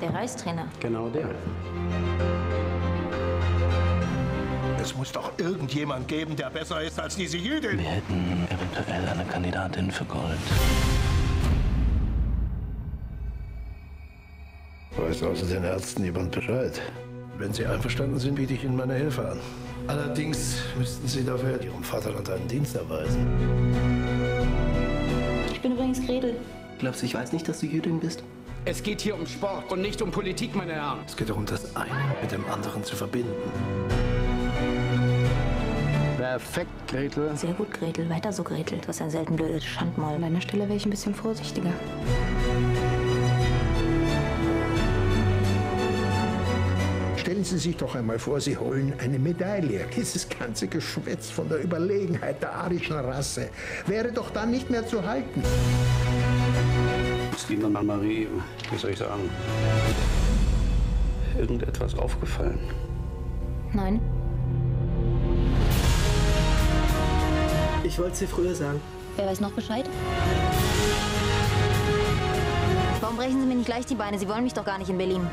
Der Reichstrainer. Genau der. Es muss doch irgendjemand geben, der besser ist als diese Jüdin. Wir hätten eventuell eine Kandidatin für Gold. Weiß außer den Ärzten jemand Bescheid? Wenn Sie einverstanden sind, biete ich Ihnen meine Hilfe an. Allerdings müssten Sie dafür Ihrem Vaterland einen Dienst erweisen. Ich bin übrigens Gretel. Glaubst du, ich weiß nicht, dass du Jüdin bist? Es geht hier um Sport und nicht um Politik, meine Herren. Es geht darum, das eine mit dem anderen zu verbinden. Perfekt, Gretel. Sehr gut, Gretel. Weiter so, Gretel. Du hast ein selten blödes Schandmaul. An deiner Stelle wäre ich ein bisschen vorsichtiger. Stellen Sie sich doch einmal vor, Sie holen eine Medaille. Dieses ganze Geschwätz von der Überlegenheit der arischen Rasse wäre doch dann nicht mehr zu halten. Ist Ihnen Marie, wie soll ich sagen, irgendetwas aufgefallen? Nein. Ich wollte es dir früher sagen. Wer weiß noch Bescheid? Warum brechen Sie mir nicht gleich die Beine? Sie wollen mich doch gar nicht in Berlin.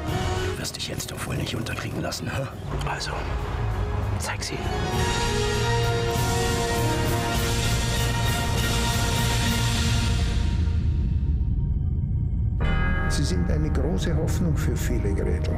Du wirst dich jetzt doch wohl nicht unterkriegen lassen, hä? Also, zeig sie. Sie sind eine große Hoffnung für viele, Gretel.